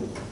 desculpa.